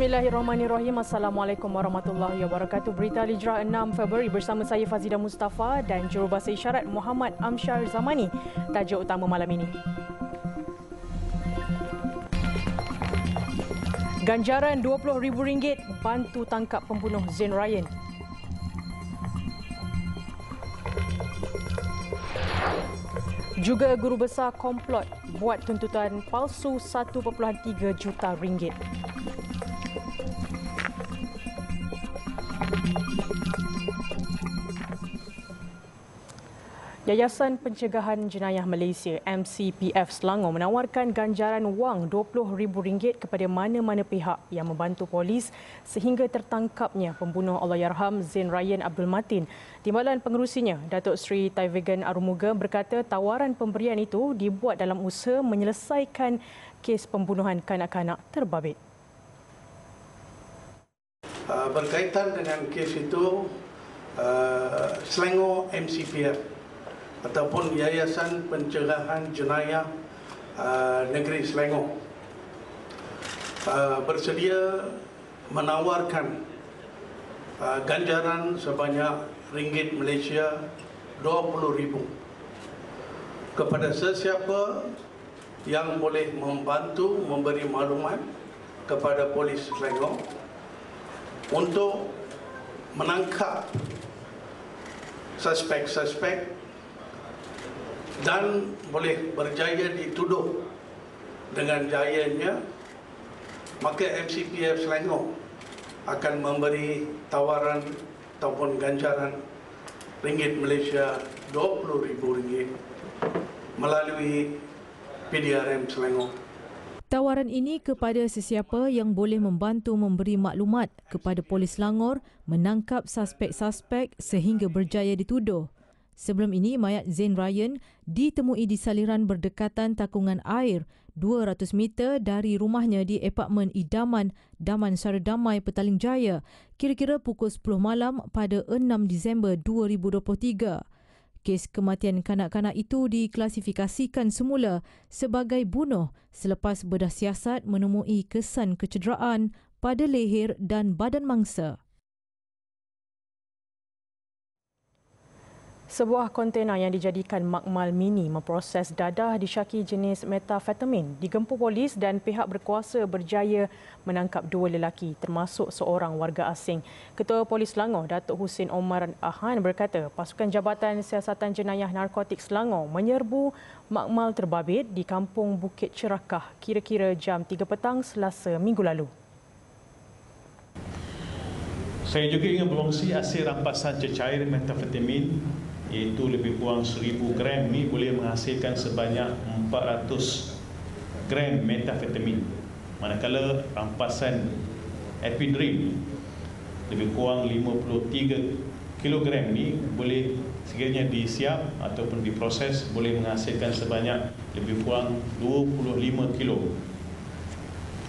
Bismillahirrahmanirrahim. Assalamualaikum warahmatullahi wabarakatuh. Berita Lijrah 6 Februari bersama saya Fazida Mustafa dan jurubahasa isyarat Muhammad Amshar Zamani. Tajuk utama malam ini. Ganjaran RM20,000 bantu tangkap pembunuh Zain Ryan. Juga guru besar komplot buat tuntutan palsu 1.3 juta ringgit. Yayasan Pencegahan Jenayah Malaysia MCPF Selangor menawarkan ganjaran wang RM20,000 kepada mana-mana pihak yang membantu polis sehingga tertangkapnya pembunuh Allahyarham Zain Ryan Abdul Matin. Timbalan pengerusinya, Datuk Seri Taivegan Arumuga berkata tawaran pemberian itu dibuat dalam usaha menyelesaikan kes pembunuhan kanak-kanak terbabit. Uh, berkaitan dengan kes itu, uh, Selangor MCPF ataupun Yayasan Pencegahan Jenayah uh, Negeri Selangor. Uh, bersedia menawarkan uh, ganjaran sebanyak ringgit Malaysia 20,000 kepada sesiapa yang boleh membantu memberi maklumat kepada polis Selangor untuk menangkap suspek-suspek dan boleh berjaya dituduh dengan jayanya maka MCPF Selangor akan memberi tawaran ataupun ganjaran ringgit Malaysia RM20,000 melalui PDRM Selangor. Tawaran ini kepada sesiapa yang boleh membantu memberi maklumat kepada polis Selangor menangkap suspek-suspek sehingga berjaya dituduh. Sebelum ini, mayat Zain Ryan ditemui di saliran berdekatan takungan air 200 meter dari rumahnya di apartmen Idaman, Daman Saradamai, Petaling Jaya, kira-kira pukul 10 malam pada 6 Disember 2023. Kes kematian kanak-kanak itu diklasifikasikan semula sebagai bunuh selepas bedah siasat menemui kesan kecederaan pada leher dan badan mangsa. Sebuah kontena yang dijadikan makmal mini memproses dadah disyaki jenis metafetamin digempur polis dan pihak berkuasa berjaya menangkap dua lelaki termasuk seorang warga asing. Ketua Polis Selangor, Datuk Husin Omar Ahan berkata pasukan Jabatan Siasatan Jenayah Narkotik Selangor menyerbu makmal terbabit di Kampung Bukit Cerakah kira-kira jam 3 petang selasa minggu lalu. Saya juga ingin berkongsi hasil rampasan cecair metafetamin iaitu lebih kurang 1000 gram. Ni boleh menghasilkan sebanyak 400 gram metafetamin. Manakala rampasan epidrim lebih kurang 53 kilogram ni boleh sekiranya disiap ataupun diproses boleh menghasilkan sebanyak lebih kurang 25 kilo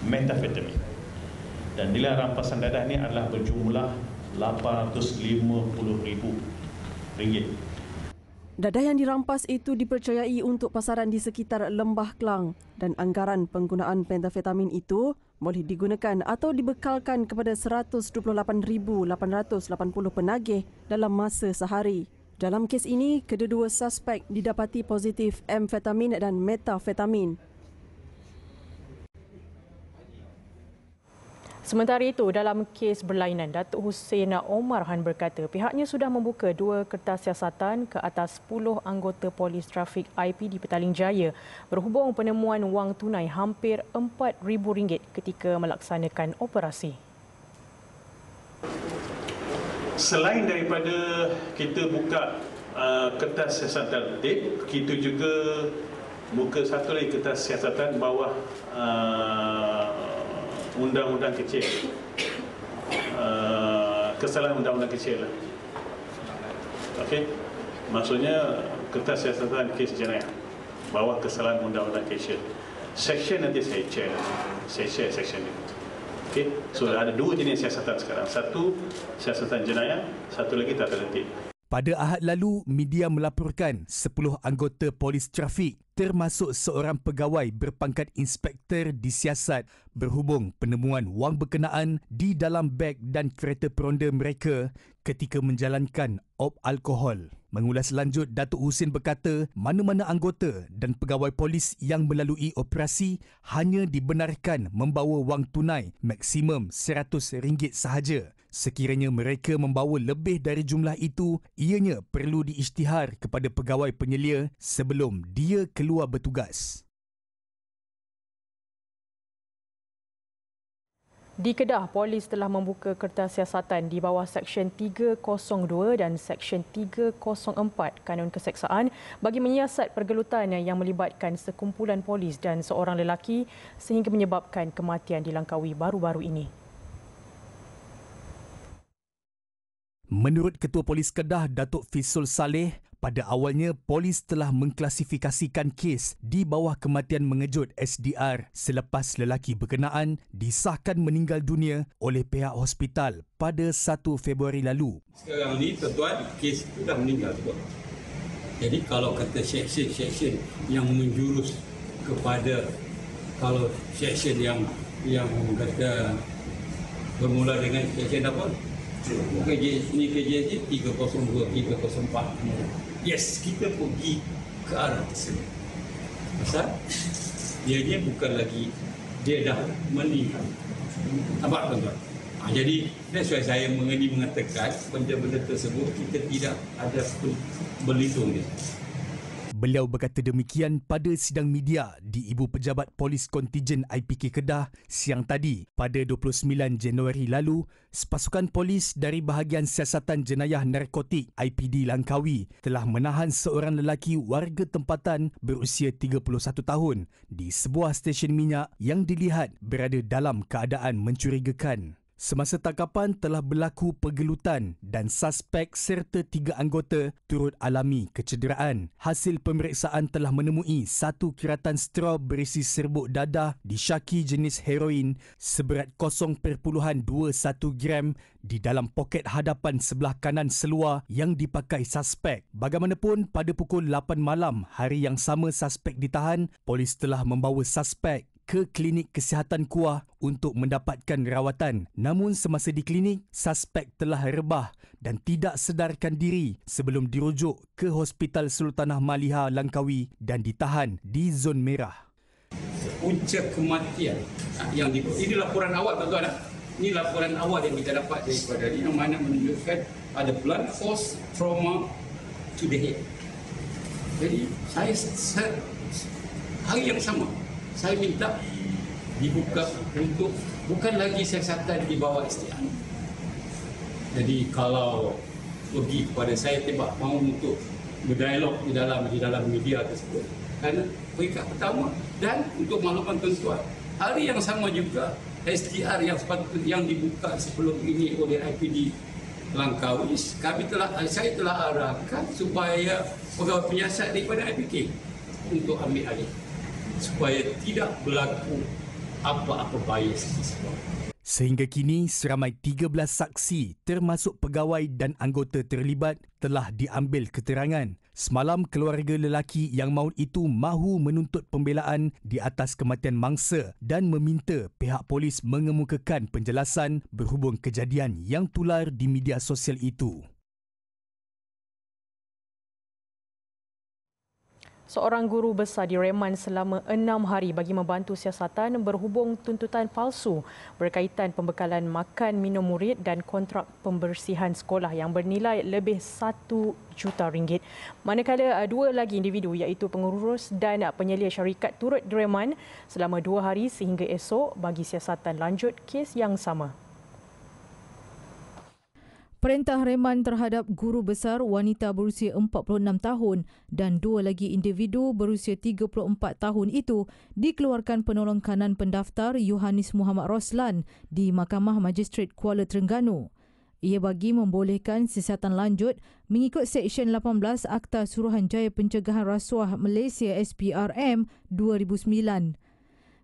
metafetamin. Dan nilai rampasan dadah ni adalah berjumlah 850 ribu ringgit Dadah yang dirampas itu dipercayai untuk pasaran di sekitar Lembah Kelang dan anggaran penggunaan pentafetamin itu boleh digunakan atau dibekalkan kepada 128,880 penagih dalam masa sehari. Dalam kes ini, kedua-dua suspek didapati positif amfetamin dan metafetamin. Sementara itu, dalam kes berlainan, Datuk Hussein Omar Han berkata pihaknya sudah membuka dua kertas siasatan ke atas 10 anggota polis trafik IP di Petaling Jaya berhubung penemuan wang tunai hampir RM4,000 ketika melaksanakan operasi. Selain daripada kita buka uh, kertas siasatan tip, kita juga buka satu lagi kertas siasatan bawah uh, undang-undang kecil uh, kesalahan undang-undang kecil lah. Okey. Maksudnya kertas siasatan kes jenayah bawah kesalahan undang-undang kecil. Section nanti saya share. Saya share section ini. Okey. So ada dua jenis siasatan sekarang. Satu siasatan jenayah, satu lagi tata tertib. Pada Ahad lalu, media melaporkan 10 anggota polis trafik termasuk seorang pegawai berpangkat inspektor disiasat berhubung penemuan wang berkenaan di dalam beg dan kereta peronda mereka ketika menjalankan op alkohol. Mengulas lanjut, Datuk Husin berkata mana-mana anggota dan pegawai polis yang melalui operasi hanya dibenarkan membawa wang tunai maksimum RM100 sahaja. Sekiranya mereka membawa lebih dari jumlah itu, ianya perlu diisytihar kepada pegawai penyelia sebelum dia keluar bertugas. Di Kedah, polis telah membuka kertas siasatan di bawah Seksyen 302 dan Seksyen 304 Kanun Keseksaan bagi menyiasat pergelutan yang melibatkan sekumpulan polis dan seorang lelaki sehingga menyebabkan kematian di Langkawi baru-baru ini. Menurut Ketua Polis Kedah, Datuk Fisul Saleh, pada awalnya polis telah mengklasifikasikan kes di bawah kematian mengejut SDR selepas lelaki berkenaan disahkan meninggal dunia oleh pihak hospital pada 1 Februari lalu. Sekarang ni tuan-tuan kes itu dah meninggal juga. Jadi kalau kata section-section yang menjurus kepada kalau section yang yang kata bermula dengan section apa? KJ ini KJ 302 304 yes kita pergi ke arah tersebut. Pasal dia ni bukan lagi dia dah meninggal nampak tuan-tuan? Ha, jadi that's why saya mengeni mengatakan benda-benda tersebut kita tidak ada berlindung dia Beliau berkata demikian pada sidang media di Ibu Pejabat Polis Kontijen IPK Kedah siang tadi pada 29 Januari lalu, sepasukan polis dari bahagian siasatan jenayah narkotik IPD Langkawi telah menahan seorang lelaki warga tempatan berusia 31 tahun di sebuah stesen minyak yang dilihat berada dalam keadaan mencurigakan. Semasa tangkapan telah berlaku pergelutan dan suspek serta tiga anggota turut alami kecederaan. Hasil pemeriksaan telah menemui satu kiratan straw berisi serbuk dadah disyaki jenis heroin seberat 0.21 gram di dalam poket hadapan sebelah kanan seluar yang dipakai suspek. Bagaimanapun pada pukul 8 malam hari yang sama suspek ditahan, polis telah membawa suspek ke klinik kesihatan kuah untuk mendapatkan rawatan. Namun semasa di klinik, suspek telah rebah dan tidak sedarkan diri sebelum dirujuk ke Hospital Sultanah Maliha Langkawi dan ditahan di zon merah. Punca kematian yang di, ini laporan awal tuan-tuan. Ini laporan awal yang kita dapat daripada ini yang mana menunjukkan ada blunt force trauma to the head. Jadi saya, saya hari yang sama saya minta dibuka untuk bukan lagi siasatan di bawah STR. Jadi kalau pergi kepada saya tebak mahu untuk berdialog di dalam di dalam media tersebut. Kerana peringkat pertama dan untuk makluman tuan-tuan hari yang sama juga STR yang sepatutnya yang dibuka sebelum ini oleh IPD Langkawi kami telah saya telah arahkan supaya pegawai penyiasat daripada IPK untuk ambil alih supaya tidak berlaku apa-apa bias di sekolah. Sehingga kini, seramai 13 saksi termasuk pegawai dan anggota terlibat telah diambil keterangan. Semalam, keluarga lelaki yang maut itu mahu menuntut pembelaan di atas kematian mangsa dan meminta pihak polis mengemukakan penjelasan berhubung kejadian yang tular di media sosial itu. Seorang guru besar direman selama enam hari bagi membantu siasatan berhubung tuntutan palsu berkaitan pembekalan makan minum murid dan kontrak pembersihan sekolah yang bernilai lebih satu juta ringgit. Manakala uh, dua lagi individu iaitu pengurus dan penyelia syarikat turut direman selama dua hari sehingga esok bagi siasatan lanjut kes yang sama. Perintah reman terhadap guru besar wanita berusia 46 tahun dan dua lagi individu berusia 34 tahun itu dikeluarkan penolong kanan pendaftar Yohanis Muhammad Roslan di Mahkamah Magistrate Kuala Terengganu. Ia bagi membolehkan siasatan lanjut mengikut Seksyen 18 Akta Suruhanjaya Pencegahan Rasuah Malaysia SPRM 2009.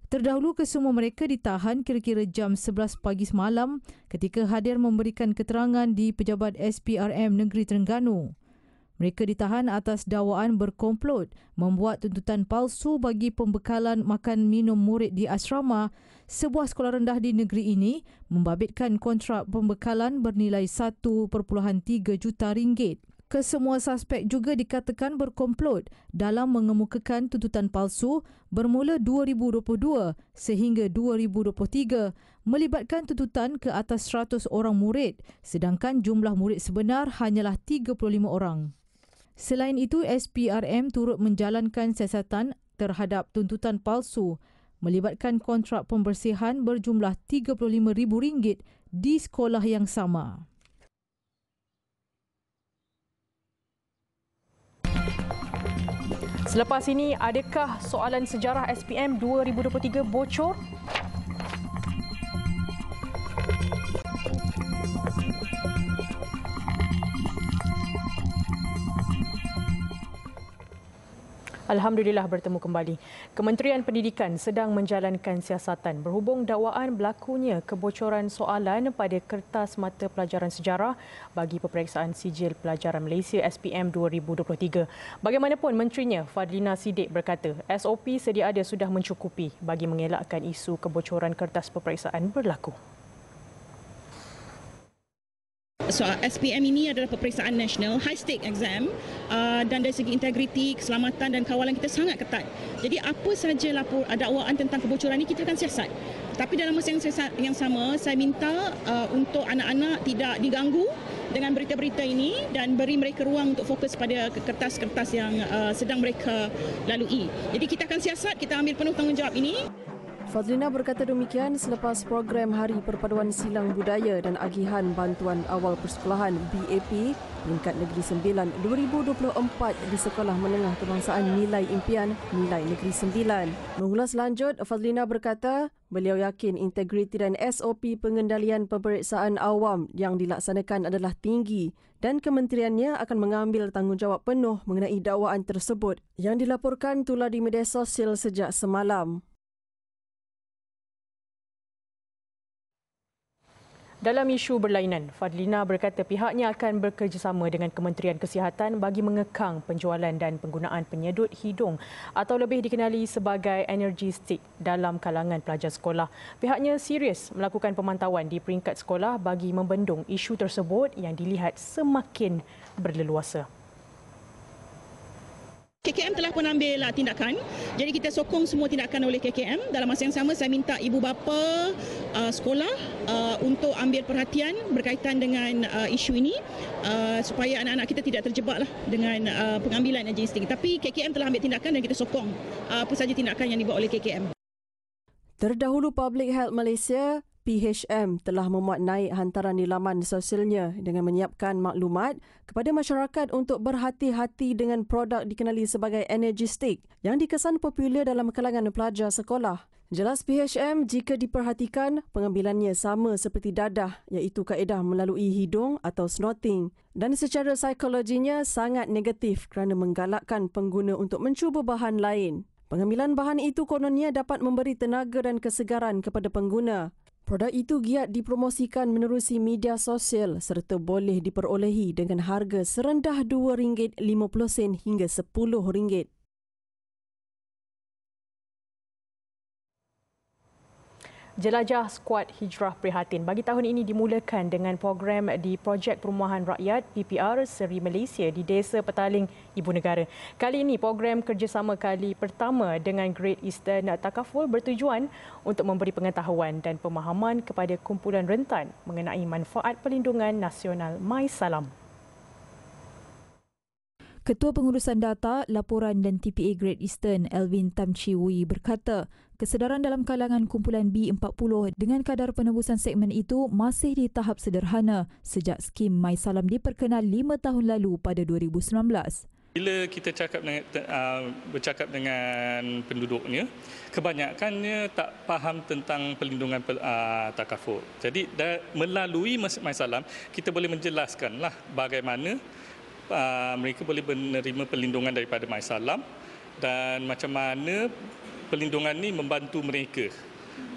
Terdahulu kesemua mereka ditahan kira-kira jam 11 pagi semalam ketika hadir memberikan keterangan di pejabat SPRM Negeri Terengganu. Mereka ditahan atas dakwaan berkomplot membuat tuntutan palsu bagi pembekalan makan minum murid di asrama sebuah sekolah rendah di negeri ini membabitkan kontrak pembekalan bernilai 1.3 juta ringgit. Kesemua suspek juga dikatakan berkomplot dalam mengemukakan tuntutan palsu bermula 2022 sehingga 2023 melibatkan tuntutan ke atas 100 orang murid sedangkan jumlah murid sebenar hanyalah 35 orang. Selain itu, SPRM turut menjalankan siasatan terhadap tuntutan palsu melibatkan kontrak pembersihan berjumlah RM35,000 di sekolah yang sama. Selepas ini, adakah soalan sejarah SPM 2023 bocor? Alhamdulillah bertemu kembali. Kementerian Pendidikan sedang menjalankan siasatan berhubung dakwaan berlakunya kebocoran soalan pada kertas mata pelajaran sejarah bagi peperiksaan sijil pelajaran Malaysia SPM 2023. Bagaimanapun menterinya Fadlina Sidik berkata SOP sedia ada sudah mencukupi bagi mengelakkan isu kebocoran kertas peperiksaan berlaku soal SPM ini adalah peperiksaan nasional high stake exam uh, dan dari segi integriti keselamatan dan kawalan kita sangat ketat. Jadi apa saja lapor dakwaan tentang kebocoran ini kita akan siasat. Tapi dalam masa yang, yang sama saya minta uh, untuk anak-anak tidak diganggu dengan berita-berita ini dan beri mereka ruang untuk fokus pada kertas-kertas yang uh, sedang mereka lalui. Jadi kita akan siasat kita ambil penuh tanggungjawab ini Fazlina berkata demikian selepas program Hari Perpaduan Silang Budaya dan Agihan Bantuan Awal Persekolahan BAP peringkat Negeri Sembilan 2024 di Sekolah Menengah Kebangsaan Nilai Impian Nilai Negeri Sembilan. Mengulas lanjut, Fazlina berkata beliau yakin integriti dan SOP pengendalian pemeriksaan awam yang dilaksanakan adalah tinggi dan kementeriannya akan mengambil tanggungjawab penuh mengenai dakwaan tersebut yang dilaporkan tular di media sosial sejak semalam. Dalam isu berlainan, Fadlina berkata pihaknya akan bekerjasama dengan Kementerian Kesihatan bagi mengekang penjualan dan penggunaan penyedut hidung atau lebih dikenali sebagai energy stick dalam kalangan pelajar sekolah. Pihaknya serius melakukan pemantauan di peringkat sekolah bagi membendung isu tersebut yang dilihat semakin berleluasa. KKM telah pun ambil uh, tindakan. Jadi kita sokong semua tindakan oleh KKM. Dalam masa yang sama saya minta ibu bapa uh, sekolah uh, untuk ambil perhatian berkaitan dengan uh, isu ini uh, supaya anak-anak kita tidak terjebaklah dengan uh, pengambilan agensi. Tapi KKM telah ambil tindakan dan kita sokong uh, apa saja tindakan yang dibuat oleh KKM. Terdahulu Public Health Malaysia PHM telah memuat naik hantaran di laman sosialnya dengan menyiapkan maklumat kepada masyarakat untuk berhati-hati dengan produk dikenali sebagai energy stick yang dikesan popular dalam kalangan pelajar sekolah. Jelas PHM jika diperhatikan pengambilannya sama seperti dadah iaitu kaedah melalui hidung atau snorting dan secara psikologinya sangat negatif kerana menggalakkan pengguna untuk mencuba bahan lain. Pengambilan bahan itu kononnya dapat memberi tenaga dan kesegaran kepada pengguna. Produk itu giat dipromosikan menerusi media sosial serta boleh diperolehi dengan harga serendah RM2.50 hingga RM10. Jelajah Skuad Hijrah Prihatin bagi tahun ini dimulakan dengan program di Projek Perumahan Rakyat PPR Seri Malaysia di Desa Petaling, Ibu Negara. Kali ini program kerjasama kali pertama dengan Great Eastern Takaful bertujuan untuk memberi pengetahuan dan pemahaman kepada kumpulan rentan mengenai manfaat pelindungan nasional My Salam. Ketua Pengurusan Data, Laporan dan TPA Great Eastern, Elvin Tam Chi Wui berkata, kesedaran dalam kalangan kumpulan B40 dengan kadar penebusan segmen itu masih di tahap sederhana sejak skim My Salam diperkenal lima tahun lalu pada 2019. Bila kita cakap dengan, uh, bercakap dengan penduduknya, kebanyakannya tak faham tentang pelindungan uh, takaful. Jadi melalui My Salam, kita boleh menjelaskanlah bagaimana uh, mereka boleh menerima perlindungan daripada MySalam dan macam mana perlindungan ini membantu mereka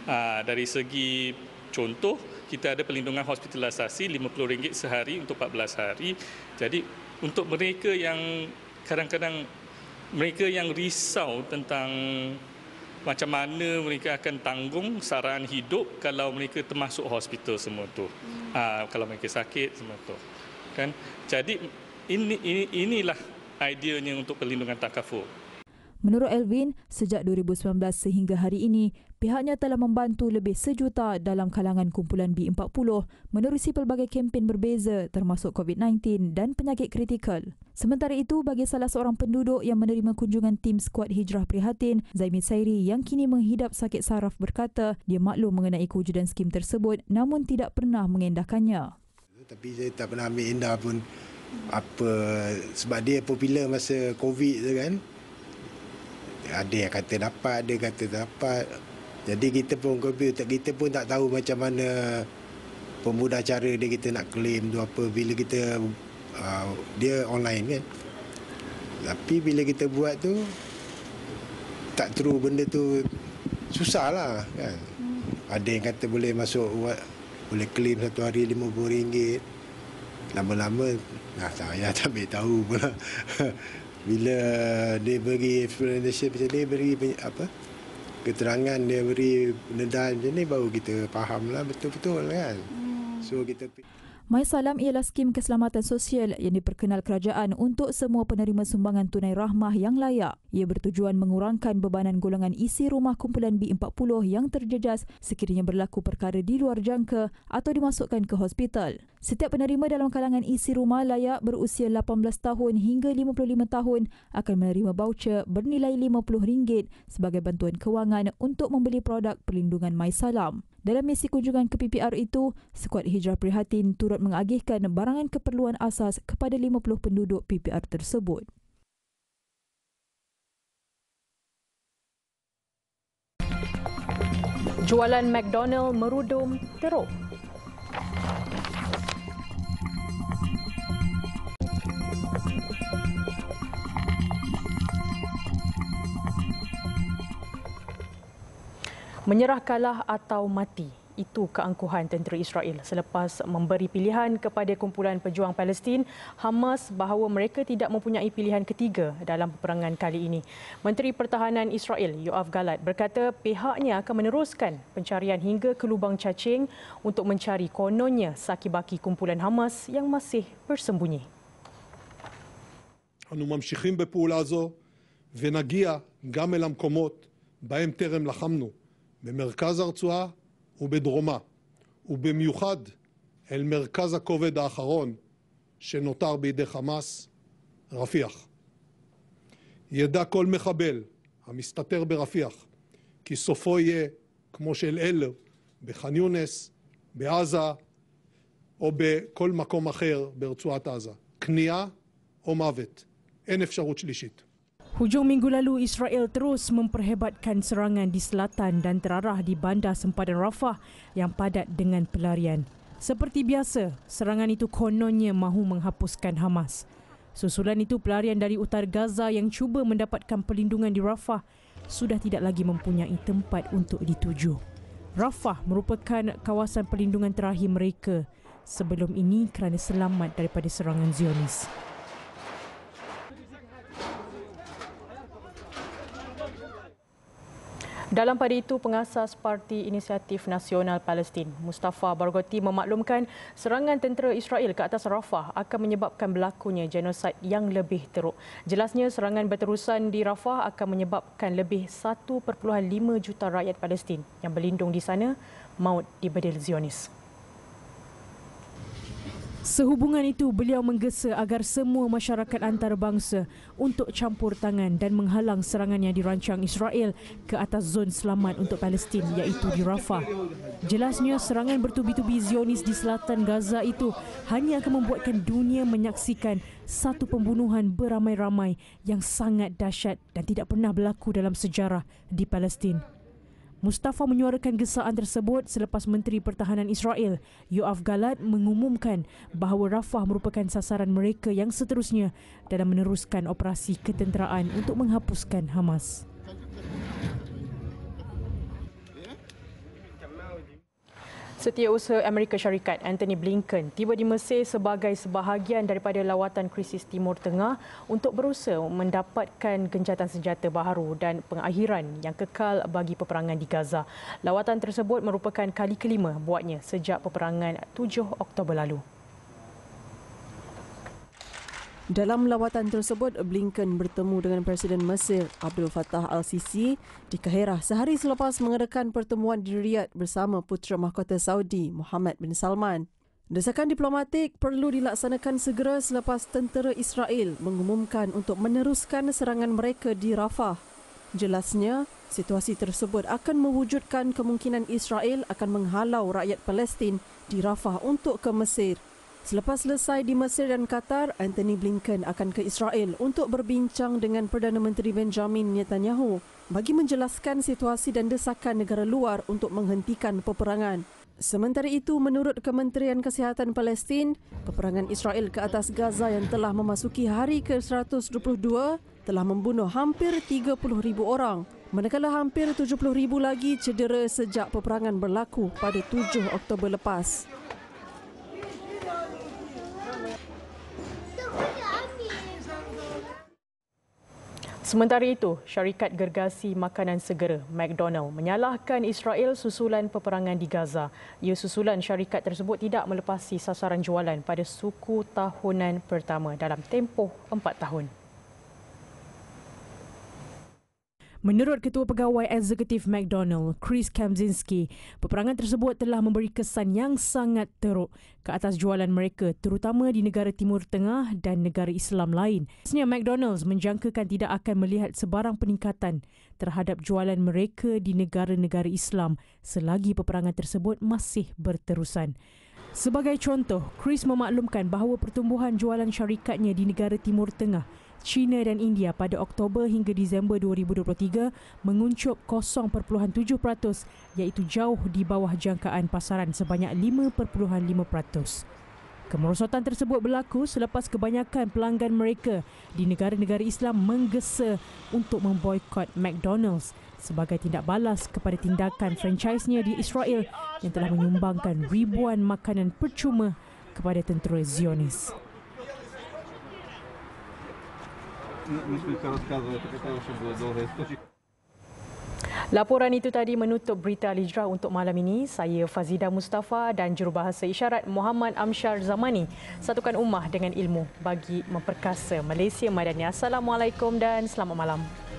uh, dari segi contoh kita ada pelindungan hospitalisasi RM50 sehari untuk 14 hari. Jadi untuk mereka yang kadang-kadang mereka yang risau tentang macam mana mereka akan tanggung saran hidup kalau mereka termasuk hospital semua tu. Hmm. Uh, kalau mereka sakit semua tu. Kan? Jadi ini, ini inilah ideanya untuk perlindungan takaful. Menurut Elvin, sejak 2019 sehingga hari ini, pihaknya telah membantu lebih sejuta dalam kalangan kumpulan B40 menerusi pelbagai kempen berbeza termasuk COVID-19 dan penyakit kritikal. Sementara itu, bagi salah seorang penduduk yang menerima kunjungan tim skuad hijrah prihatin, Zaimin Sairi yang kini menghidap sakit saraf berkata dia maklum mengenai kewujudan skim tersebut namun tidak pernah mengendahkannya. Tapi saya tak pernah ambil endah pun apa sebab dia popular masa COVID tu kan? Ada yang kata dapat ada yang kata tak dapat. Jadi kita pun komputer kita pun tak tahu macam mana pemudah cara dia kita nak claim tu apa. Bila kita uh, dia online kan? Tapi bila kita buat tu tak true benda tu susah lah kan? Ada yang kata boleh masuk boleh claim satu hari RM50 lama-lama nah, saya tak ambil tahu pula. Bila dia beri explanation macam ni beri apa? Keterangan dia beri penedahan macam ni baru kita faham lah betul-betul kan. Hmm. so kita My Salam ialah skim keselamatan sosial yang diperkenal kerajaan untuk semua penerima sumbangan tunai rahmah yang layak. Ia bertujuan mengurangkan bebanan golongan isi rumah kumpulan B40 yang terjejas sekiranya berlaku perkara di luar jangka atau dimasukkan ke hospital. Setiap penerima dalam kalangan isi rumah layak berusia 18 tahun hingga 55 tahun akan menerima voucher bernilai RM50 sebagai bantuan kewangan untuk membeli produk perlindungan My Salam. Dalam misi kunjungan ke PPR itu, Skuad Hijrah Prihatin turut mengagihkan barangan keperluan asas kepada 50 penduduk PPR tersebut. Jualan McDonald merudum teruk. Menyerah kalah atau mati itu keangkuhan tentera Israel selepas memberi pilihan kepada kumpulan pejuang Palestin Hamas bahawa mereka tidak mempunyai pilihan ketiga dalam peperangan kali ini. Menteri Pertahanan Israel Yoav Galat berkata pihaknya akan meneruskan pencarian hingga ke lubang cacing untuk mencari kononnya saki-baki kumpulan Hamas yang masih bersembunyi. אנו ממשיכים בפעולה זו ונגיע גם אל המקומות בהם טרם לחמנו. במרכז הרצועה ובדרומה, ובמיוחד אל מרכז הכובד האחרון שנותר בידי חמאס, רפיח. ידע כל מחבל המסתתר ברפיח כי סופו יהיה כמו של אלו בח'אן יונס, בעזה או בכל מקום אחר ברצועת עזה. כניעה או מוות. אין אפשרות שלישית. Hujung minggu lalu, Israel terus memperhebatkan serangan di selatan dan terarah di bandar sempadan Rafah yang padat dengan pelarian. Seperti biasa, serangan itu kononnya mahu menghapuskan Hamas. Susulan itu, pelarian dari utara Gaza yang cuba mendapatkan perlindungan di Rafah sudah tidak lagi mempunyai tempat untuk dituju. Rafah merupakan kawasan perlindungan terakhir mereka sebelum ini kerana selamat daripada serangan Zionis. Dalam pada itu, pengasas Parti Inisiatif Nasional Palestin, Mustafa Barghouti memaklumkan serangan tentera Israel ke atas Rafah akan menyebabkan berlakunya genosid yang lebih teruk. Jelasnya, serangan berterusan di Rafah akan menyebabkan lebih 1.5 juta rakyat Palestin yang berlindung di sana maut di bedil Zionis. Sehubungan itu, beliau menggesa agar semua masyarakat antarabangsa untuk campur tangan dan menghalang serangan yang dirancang Israel ke atas zon selamat untuk Palestin iaitu di Rafah. Jelasnya, serangan bertubi-tubi Zionis di selatan Gaza itu hanya akan membuatkan dunia menyaksikan satu pembunuhan beramai-ramai yang sangat dahsyat dan tidak pernah berlaku dalam sejarah di Palestin. Mustafa menyuarakan gesaan tersebut selepas Menteri Pertahanan Israel, Yoav Galat mengumumkan bahawa Rafah merupakan sasaran mereka yang seterusnya dalam meneruskan operasi ketenteraan untuk menghapuskan Hamas. Setiausaha Amerika Syarikat Anthony Blinken tiba di Mesir sebagai sebahagian daripada lawatan krisis Timur Tengah untuk berusaha mendapatkan gencatan senjata baharu dan pengakhiran yang kekal bagi peperangan di Gaza. Lawatan tersebut merupakan kali kelima buatnya sejak peperangan 7 Oktober lalu. Dalam lawatan tersebut, Blinken bertemu dengan Presiden Mesir Abdul Fattah al-Sisi di Kahirah sehari selepas mengadakan pertemuan di Riyadh bersama Putera Mahkota Saudi Muhammad bin Salman. Desakan diplomatik perlu dilaksanakan segera selepas tentera Israel mengumumkan untuk meneruskan serangan mereka di Rafah. Jelasnya, situasi tersebut akan mewujudkan kemungkinan Israel akan menghalau rakyat Palestin di Rafah untuk ke Mesir. Selepas selesai di Mesir dan Qatar, Anthony Blinken akan ke Israel untuk berbincang dengan Perdana Menteri Benjamin Netanyahu bagi menjelaskan situasi dan desakan negara luar untuk menghentikan peperangan. Sementara itu, menurut Kementerian Kesihatan Palestin, peperangan Israel ke atas Gaza yang telah memasuki hari ke-122 telah membunuh hampir 30,000 orang. Manakala hampir 70,000 lagi cedera sejak peperangan berlaku pada 7 Oktober lepas. Sementara itu, syarikat gergasi makanan segera McDonald menyalahkan Israel susulan peperangan di Gaza. Ia susulan syarikat tersebut tidak melepasi sasaran jualan pada suku tahunan pertama dalam tempoh empat tahun. Menurut Ketua Pegawai Eksekutif McDonald, Chris Kamzinski, peperangan tersebut telah memberi kesan yang sangat teruk ke atas jualan mereka terutama di negara Timur Tengah dan negara Islam lain. Sebenarnya McDonald's menjangkakan tidak akan melihat sebarang peningkatan terhadap jualan mereka di negara-negara Islam selagi peperangan tersebut masih berterusan. Sebagai contoh, Chris memaklumkan bahawa pertumbuhan jualan syarikatnya di negara Timur Tengah China dan India pada Oktober hingga Disember 2023 menguncup 0.7% iaitu jauh di bawah jangkaan pasaran sebanyak 5.5%. Kemerosotan tersebut berlaku selepas kebanyakan pelanggan mereka di negara-negara Islam menggesa untuk memboikot McDonald's sebagai tindak balas kepada tindakan franchise-nya di Israel yang telah menyumbangkan ribuan makanan percuma kepada tentera Zionis. Laporan itu tadi menutup berita Al-Hijrah untuk malam ini. Saya Fazida Mustafa dan jurubahasa isyarat Muhammad Amshar Zamani. Satukan ummah dengan ilmu bagi memperkasa Malaysia Madani. Assalamualaikum dan selamat malam.